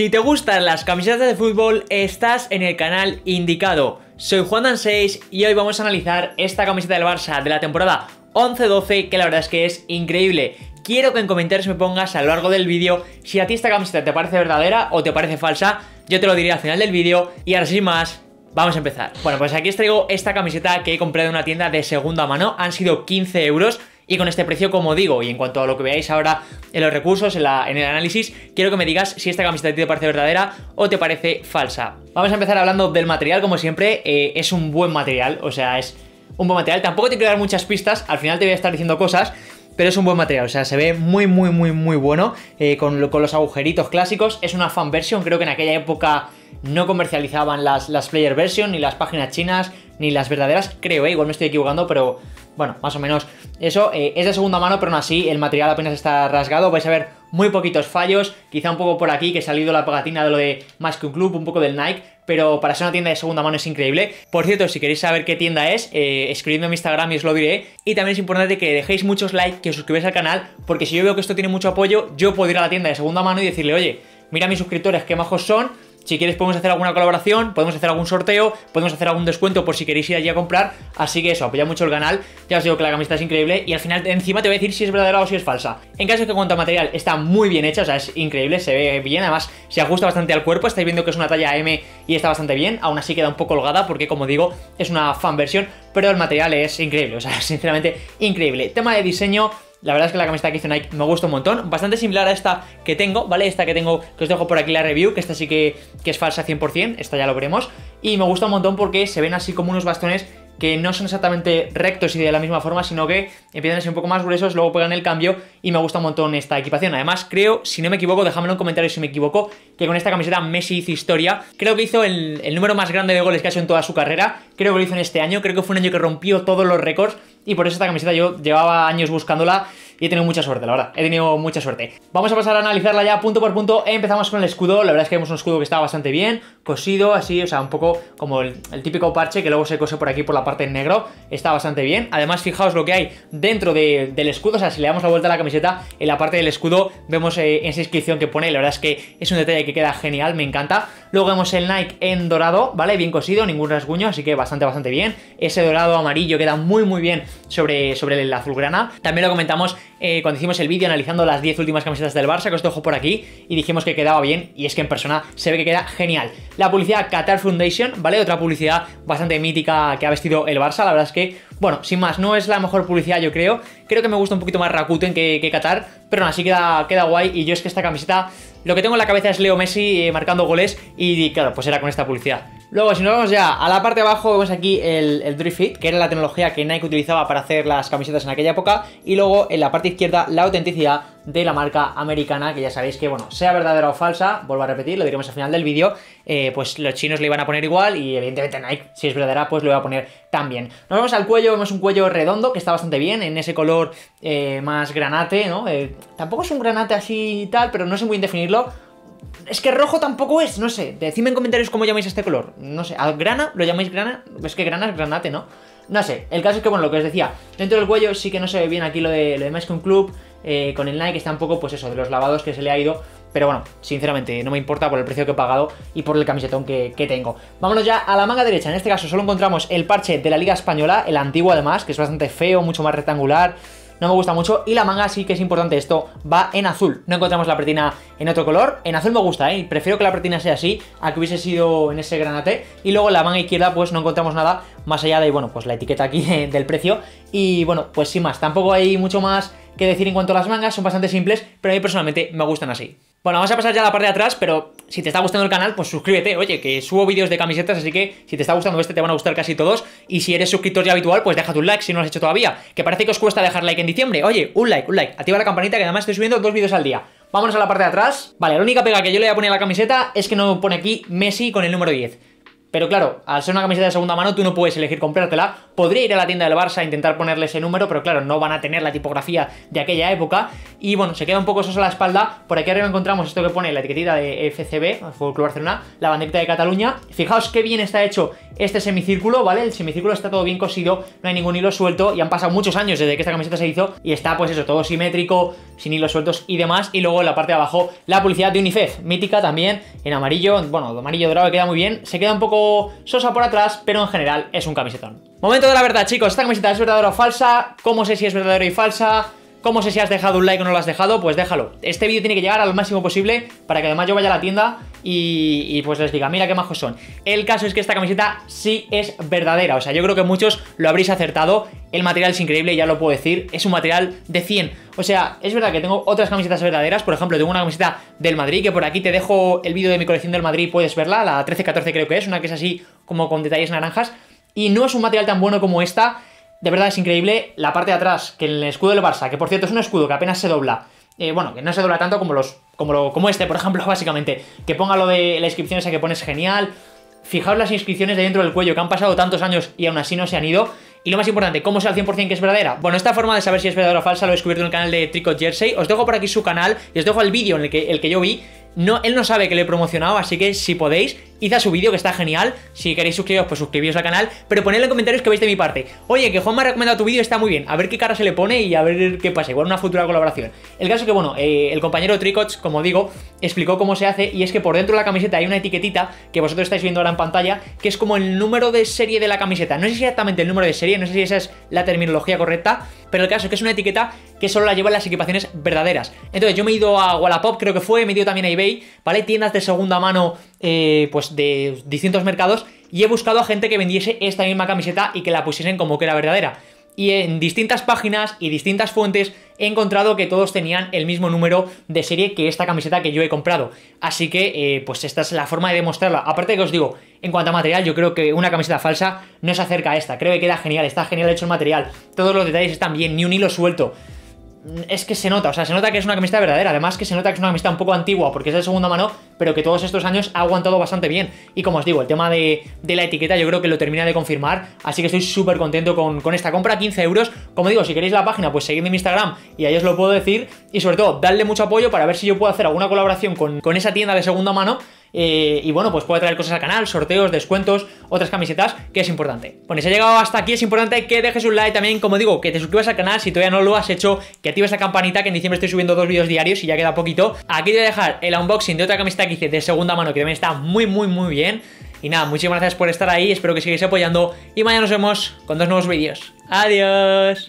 Si te gustan las camisetas de fútbol, estás en el canal indicado. Soy Juan Dan 6 y hoy vamos a analizar esta camiseta del Barça de la temporada 11-12 que la verdad es que es increíble. Quiero que en comentarios me pongas a lo largo del vídeo si a ti esta camiseta te parece verdadera o te parece falsa. Yo te lo diré al final del vídeo y ahora sin más, Vamos a empezar. Bueno, pues aquí os traigo esta camiseta que he comprado en una tienda de segunda mano. Han sido 15 euros. Y con este precio, como digo, y en cuanto a lo que veáis ahora en los recursos, en, el análisis, quiero que me digas si esta camiseta te parece verdadera o te parece falsa. Vamos a empezar hablando del material, como siempre, eh, es un buen material, o sea, es un buen material. Tampoco te quiero dar muchas pistas, al final te voy a estar diciendo cosas, pero es un buen material, o sea, se ve muy, muy, muy, muy bueno, eh, con, los agujeritos clásicos. Es una fan version, creo que en aquella época no comercializaban las, las player version, ni las páginas chinas, ni las verdaderas, creo, eh, igual me estoy equivocando, pero bueno, más o menos eso. Eh, es de segunda mano, pero aún así el material apenas está rasgado. Vais a ver muy poquitos fallos, quizá un poco por aquí que ha salido la pegatina de lo de más que un club, un poco del Nike, pero para ser una tienda de segunda mano es increíble. Por cierto, si queréis saber qué tienda es, eh, escribidme en mi Instagram y os lo diré. Y también es importante que dejéis muchos likes, que os suscribáis al canal, porque si yo veo que esto tiene mucho apoyo, yo puedo ir a la tienda de segunda mano y decirle, oye, mira mis suscriptores, qué majos son, si quieres podemos hacer alguna colaboración, podemos hacer algún sorteo, podemos hacer algún descuento por si queréis ir allí a comprar. Así que eso, apoya mucho el canal. Ya os digo que la camiseta es increíble y al final encima te voy a decir si es verdadera o si es falsa. En caso de que cuanto a material está muy bien hecha, o sea, es increíble, se ve bien, además se ajusta bastante al cuerpo. Estáis viendo que es una talla M y está bastante bien. Aún así queda un poco holgada porque, como digo, es una fan versión, pero el material es increíble, o sea, sinceramente increíble. Tema de diseño la verdad es que la camiseta que hizo Nike me gusta un montón. Bastante similar a esta que tengo, ¿vale? Esta que tengo, que os dejo por aquí la review, que esta sí que, que es falsa 100%, esta ya lo veremos. Y me gusta un montón porque se ven así como unos bastones que no son exactamente rectos y de la misma forma, sino que empiezan a ser un poco más gruesos, luego pegan el cambio y me gusta un montón esta equipación. Además, creo, si no me equivoco, déjamelo en comentarios si me equivoco, que con esta camiseta Messi hizo historia. Creo que hizo el, el número más grande de goles que ha hecho en toda su carrera, creo que lo hizo en este año, creo que fue un año que rompió todos los récords y por eso esta camiseta yo llevaba años buscándola y he tenido mucha suerte, la verdad. He tenido mucha suerte. Vamos a pasar a analizarla ya punto por punto. Empezamos con el escudo. La verdad es que vemos un escudo que está bastante bien, cosido, así, o sea, un poco como el, típico parche que luego se cose por aquí por la parte en negro. Está bastante bien. Además, fijaos lo que hay dentro del escudo. O sea, si le damos la vuelta a la camiseta, en la parte del escudo vemos eh, esa inscripción que pone. La verdad es que es un detalle que queda genial, me encanta. Luego vemos el Nike en dorado, ¿vale? Bien cosido, ningún rasguño, así que bastante, bastante bien. Ese dorado amarillo queda muy, muy bien sobre, sobre el azulgrana. También lo comentamos eh, cuando hicimos el vídeo analizando las 10 últimas camisetas del Barça, que os dejo por aquí, y dijimos que quedaba bien, y es que en persona se ve que queda genial. La publicidad Qatar Foundation, ¿vale? Otra publicidad bastante mítica que ha vestido el Barça, la verdad es que, bueno, sin más, no es la mejor publicidad yo creo, creo que me gusta un poquito más Rakuten que, que Qatar, pero aún así queda, queda guay, y yo es que esta camiseta, lo que tengo en la cabeza es Leo Messi eh, marcando goles, y claro, pues era con esta publicidad. Luego, si nos vamos ya a la parte de abajo, vemos aquí el, el Drift Fit, que era la tecnología que Nike utilizaba para hacer las camisetas en aquella época. Y luego, en la parte izquierda, la autenticidad de la marca americana, que ya sabéis que, bueno, sea verdadera o falsa, vuelvo a repetir, lo diremos al final del vídeo, eh, pues los chinos le iban a poner igual y evidentemente Nike, si es verdadera, pues lo va a poner también. Nos vamos al cuello, vemos un cuello redondo, que está bastante bien, en ese color eh, más granate, ¿no? Eh, tampoco es un granate así y tal, pero no sé muy bien definirlo es que rojo tampoco es, no sé. Decidme en comentarios cómo llamáis este color. No sé, ¿al grana? ¿Lo llamáis grana? Es que grana es granate, ¿no? No sé, el caso es que, bueno, lo que os decía, dentro del cuello sí que no se ve bien aquí lo de, lo de que un club, eh, con el Nike está un poco, pues eso, de los lavados que se le ha ido, pero bueno, sinceramente, no me importa por el precio que he pagado y por el camisetón que, que, tengo. Vámonos ya a la manga derecha, en este caso solo encontramos el parche de la Liga Española, el antiguo además, que es bastante feo, mucho más rectangular, no me gusta mucho. Y la manga sí que es importante, esto va en azul. No encontramos la pretina en otro color. En azul me gusta, ¿eh? Prefiero que la pretina sea así a que hubiese sido en ese granate. Y luego la manga izquierda pues no encontramos nada más allá de, bueno, pues la etiqueta aquí del precio. Y bueno, pues sin más, tampoco hay mucho más que decir en cuanto a las mangas, son bastante simples, pero a mí personalmente me gustan así. Bueno, vamos a pasar ya a la parte de atrás, pero si te está gustando el canal, pues suscríbete, oye, que subo vídeos de camisetas, así que si te está gustando este te van a gustar casi todos, y si eres suscriptor ya habitual, pues deja tu like si no lo has hecho todavía, que parece que os cuesta dejar like en diciembre, oye, un like, un like, activa la campanita que además estoy subiendo dos vídeos al día. Vámonos a la parte de atrás. Vale, la única pega que yo le voy a poner a la camiseta es que no pone aquí Messi con el número 10. Pero claro, al ser una camiseta de segunda mano, tú no puedes elegir comprártela. Podría ir a la tienda del Barça a intentar ponerle ese número, pero claro, no van a tener la tipografía de aquella época. Y bueno, se queda un poco sosa la espalda. Por aquí arriba encontramos esto que pone la etiquetita de FCB, Fútbol Club Barcelona, la banderita de Cataluña. Fijaos qué bien está hecho este semicírculo, ¿vale? El semicírculo está todo bien cosido, no hay ningún hilo suelto y han pasado muchos años desde que esta camiseta se hizo y está pues eso, todo simétrico, sin hilos sueltos y demás. Y luego en la parte de abajo la publicidad de UNICEF, mítica también, en amarillo, bueno, amarillo dorado queda muy bien. Se queda un poco sosa por atrás, pero en general es un camisetón. Momento de la verdad, chicos, esta camiseta es verdadera o falsa, ¿cómo sé si es verdadera y falsa? ¿Cómo sé si has dejado un like o no lo has dejado? Pues déjalo. Este vídeo tiene que llegar al máximo posible para que además yo vaya a la tienda y, pues les diga, mira qué majos son. El caso es que esta camiseta sí es verdadera, o sea, yo creo que muchos lo habréis acertado. El material es increíble, ya lo puedo decir, es un material de 100. O sea, es verdad que tengo otras camisetas verdaderas, por ejemplo, tengo una camiseta del Madrid, que por aquí te dejo el vídeo de mi colección del Madrid, puedes verla, la 13-14 creo que es, una que es así como con detalles naranjas. Y no es un material tan bueno como esta, de verdad es increíble. La parte de atrás, que el escudo del Barça, que por cierto es un escudo que apenas se dobla. Eh, bueno, que no se dobla tanto como los. Como, como este, por ejemplo, básicamente. Que ponga lo de la inscripción esa que pones genial. Fijaos las inscripciones de dentro del cuello, que han pasado tantos años y aún así no se han ido. Y lo más importante, ¿cómo sé al 100% que es verdadera? Bueno, esta forma de saber si es verdadera o falsa lo he descubierto en el canal de Tricot Jersey. Os dejo por aquí su canal y os dejo el vídeo en el que, el que yo vi. No, él no sabe que le he promocionado, así que si podéis, id a su vídeo que está genial. Si queréis suscribiros, pues suscribíos al canal. Pero ponedle en comentarios que veis de mi parte. Oye, que Juan me ha recomendado tu vídeo, está muy bien. A ver qué cara se le pone y a ver qué pasa. Igual una futura colaboración. El caso es que, bueno, eh, el compañero Tricots, como digo, explicó cómo se hace. Y es que por dentro de la camiseta hay una etiquetita que vosotros estáis viendo ahora en pantalla, que es como el número de serie de la camiseta. No sé exactamente el número de serie, no sé si esa es la terminología correcta. Pero el caso es que es una etiqueta que solo la llevan las equipaciones verdaderas. Entonces yo me he ido a Wallapop, creo que fue, me he ido también a eBay, ¿vale? Tiendas de segunda mano, eh, pues de distintos mercados, y he buscado a gente que vendiese esta misma camiseta y que la pusiesen como que era verdadera. Y en distintas páginas y distintas fuentes he encontrado que todos tenían el mismo número de serie que esta camiseta que yo he comprado. Así que, eh, pues esta es la forma de demostrarla. Aparte de que os digo, en cuanto a material, yo creo que una camiseta falsa no se acerca a esta. Creo que queda genial, está genial hecho el material. Todos los detalles están bien, ni un hilo suelto es que se nota, o sea, se nota que es una camiseta verdadera. Además que se nota que es una camiseta un poco antigua porque es de segunda mano, pero que todos estos años ha aguantado bastante bien. Y como os digo, el tema de, la etiqueta yo creo que lo termina de confirmar. Así que estoy súper contento con, esta compra, 15 euros. Como digo, si queréis la página, pues seguidme en mi Instagram y ahí os lo puedo decir. Y sobre todo, darle mucho apoyo para ver si yo puedo hacer alguna colaboración con, con esa tienda de segunda mano eh, y bueno, pues puede traer cosas al canal, sorteos, descuentos, otras camisetas, que es importante. Bueno, si ha llegado hasta aquí, es importante que dejes un like también, como digo, que te suscribas al canal si todavía no lo has hecho, que actives la campanita, que en diciembre estoy subiendo dos vídeos diarios y ya queda poquito. Aquí te voy a dejar el unboxing de otra camiseta que hice de segunda mano, que también está muy, muy, muy bien. Y nada, muchísimas gracias por estar ahí, espero que sigáis apoyando y mañana nos vemos con dos nuevos vídeos. Adiós.